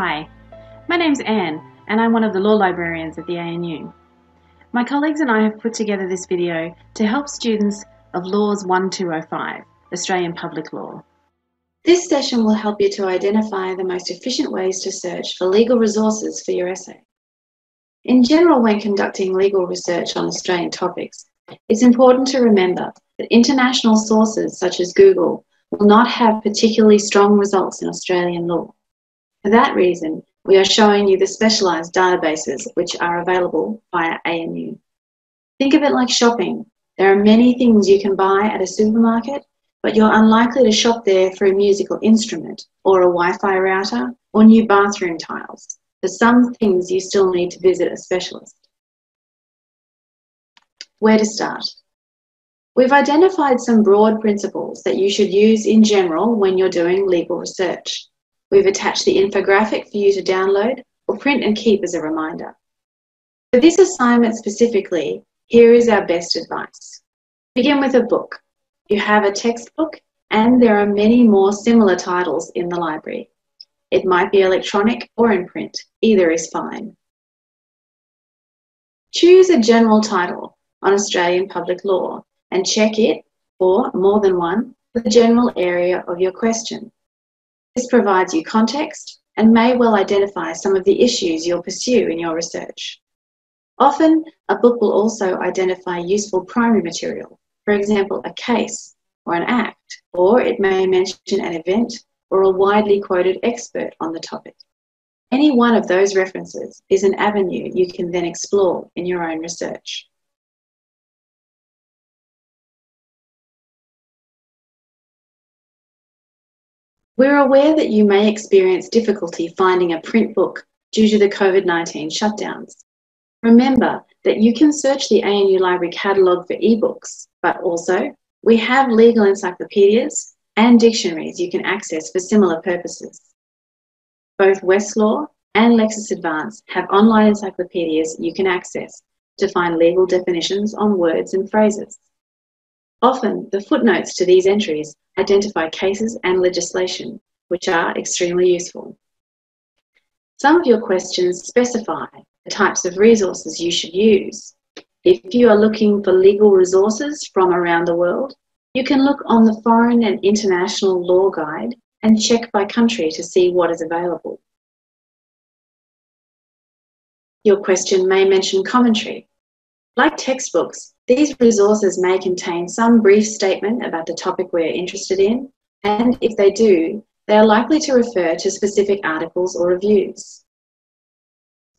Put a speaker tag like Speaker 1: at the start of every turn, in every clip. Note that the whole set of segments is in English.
Speaker 1: Hi, my name's Anne and I'm one of the law librarians at the ANU. My colleagues and I have put together this video to help students of Laws 1205, Australian Public Law. This session will help you to identify the most efficient ways to search for legal resources for your essay. In general, when conducting legal research on Australian topics, it's important to remember that international sources such as Google will not have particularly strong results in Australian law. For that reason, we are showing you the specialised databases which are available via ANU. Think of it like shopping. There are many things you can buy at a supermarket, but you're unlikely to shop there for a musical instrument or a Wi-Fi router or new bathroom tiles. For some things, you still need to visit a specialist. Where to start? We've identified some broad principles that you should use in general when you're doing legal research. We've attached the infographic for you to download or print and keep as a reminder. For this assignment specifically, here is our best advice. Begin with a book. You have a textbook and there are many more similar titles in the library. It might be electronic or in print, either is fine. Choose a general title on Australian public law and check it, or more than one, for the general area of your question. This provides you context and may well identify some of the issues you'll pursue in your research. Often, a book will also identify useful primary material, for example, a case or an act, or it may mention an event or a widely quoted expert on the topic. Any one of those references is an avenue you can then explore in your own research. We're aware that you may experience difficulty finding a print book due to the COVID 19 shutdowns. Remember that you can search the ANU Library catalogue for ebooks, but also we have legal encyclopedias and dictionaries you can access for similar purposes. Both Westlaw and Lexis Advance have online encyclopedias you can access to find legal definitions on words and phrases. Often, the footnotes to these entries identify cases and legislation, which are extremely useful. Some of your questions specify the types of resources you should use. If you are looking for legal resources from around the world, you can look on the Foreign and International Law Guide and check by country to see what is available. Your question may mention commentary. Like textbooks, these resources may contain some brief statement about the topic we're interested in, and if they do, they are likely to refer to specific articles or reviews.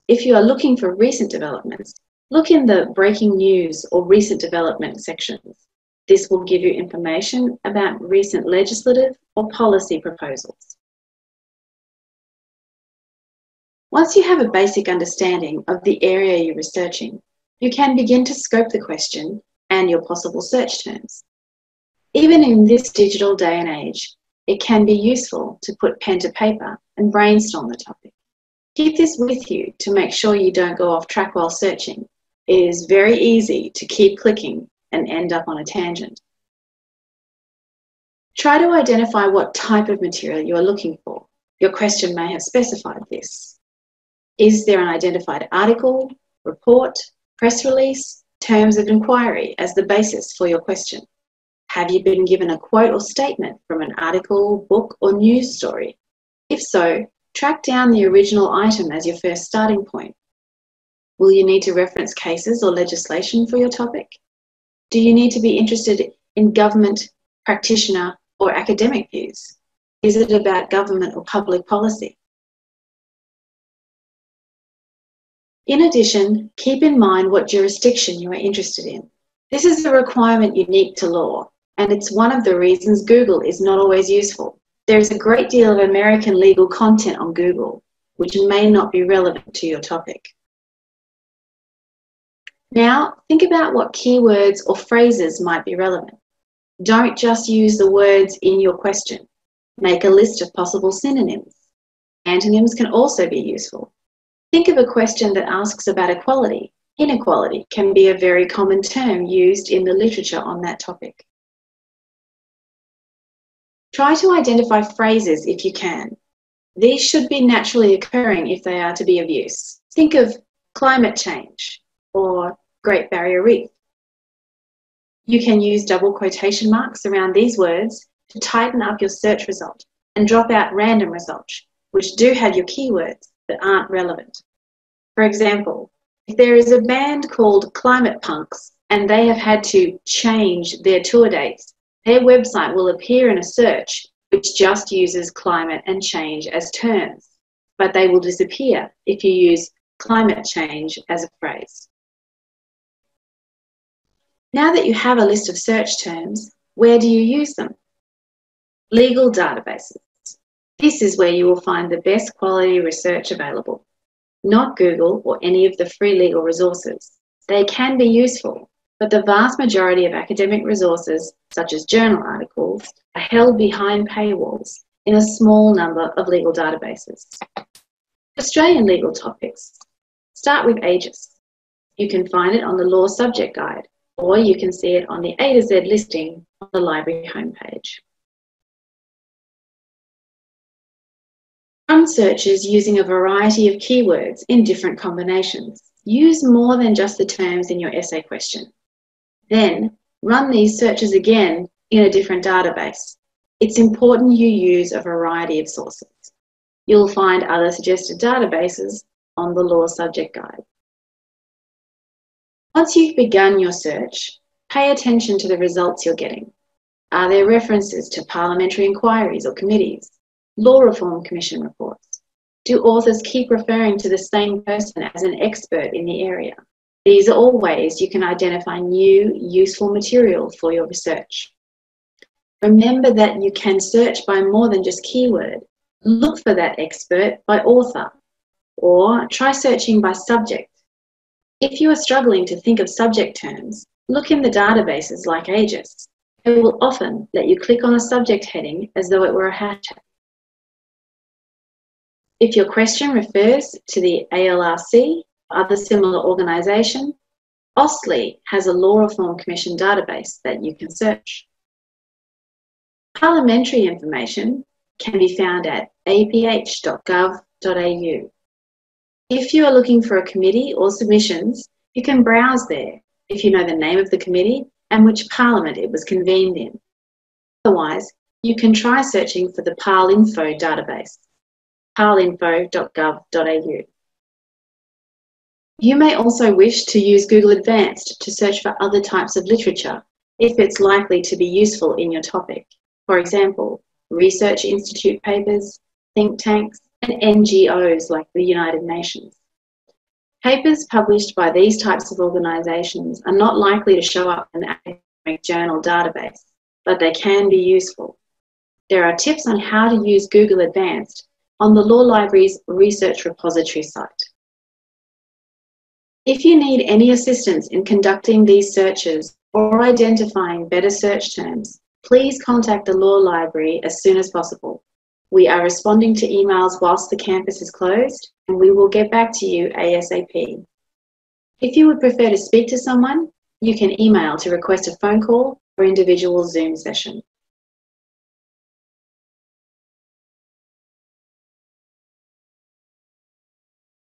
Speaker 1: If you are looking for recent developments, look in the breaking news or recent development sections. This will give you information about recent legislative or policy proposals. Once you have a basic understanding of the area you're researching, you can begin to scope the question and your possible search terms. Even in this digital day and age, it can be useful to put pen to paper and brainstorm the topic. Keep this with you to make sure you don't go off track while searching. It is very easy to keep clicking and end up on a tangent. Try to identify what type of material you are looking for. Your question may have specified this. Is there an identified article, report, press release, terms of inquiry as the basis for your question. Have you been given a quote or statement from an article, book, or news story? If so, track down the original item as your first starting point. Will you need to reference cases or legislation for your topic? Do you need to be interested in government, practitioner, or academic views? Is it about government or public policy? In addition, keep in mind what jurisdiction you are interested in. This is a requirement unique to law, and it's one of the reasons Google is not always useful. There is a great deal of American legal content on Google, which may not be relevant to your topic. Now, think about what keywords or phrases might be relevant. Don't just use the words in your question. Make a list of possible synonyms. Antonyms can also be useful. Think of a question that asks about equality. Inequality can be a very common term used in the literature on that topic. Try to identify phrases if you can. These should be naturally occurring if they are to be of use. Think of climate change or Great Barrier Reef. You can use double quotation marks around these words to tighten up your search result and drop out random results, which do have your keywords but aren't relevant. For example, if there is a band called Climate Punks and they have had to change their tour dates, their website will appear in a search which just uses climate and change as terms, but they will disappear if you use climate change as a phrase. Now that you have a list of search terms, where do you use them? Legal databases. This is where you will find the best quality research available, not Google or any of the free legal resources. They can be useful, but the vast majority of academic resources, such as journal articles, are held behind paywalls in a small number of legal databases. Australian legal topics. Start with AGIS. You can find it on the Law Subject Guide, or you can see it on the A to Z listing on the library homepage. Run searches using a variety of keywords in different combinations. Use more than just the terms in your essay question. Then run these searches again in a different database. It's important you use a variety of sources. You'll find other suggested databases on the Law Subject Guide. Once you've begun your search, pay attention to the results you're getting. Are there references to parliamentary inquiries or committees? Law Reform Commission reports? Do authors keep referring to the same person as an expert in the area? These are all ways you can identify new, useful material for your research. Remember that you can search by more than just keyword. Look for that expert by author, or try searching by subject. If you are struggling to think of subject terms, look in the databases like AGIS. It will often let you click on a subject heading as though it were a hashtag. If your question refers to the ALRC, or other similar organisation, AustLII has a Law Reform Commission database that you can search. Parliamentary information can be found at aph.gov.au. If you are looking for a committee or submissions, you can browse there if you know the name of the committee and which parliament it was convened in. Otherwise, you can try searching for the ParlInfo database You may also wish to use Google Advanced to search for other types of literature if it's likely to be useful in your topic. For example, research institute papers, think tanks, and NGOs like the United Nations. Papers published by these types of organisations are not likely to show up in the academic journal database, but they can be useful. There are tips on how to use Google Advanced on the Law Library's research repository site. If you need any assistance in conducting these searches or identifying better search terms, please contact the Law Library as soon as possible. We are responding to emails whilst the campus is closed and we will get back to you ASAP. If you would prefer to speak to someone, you can email to request a phone call or individual Zoom session.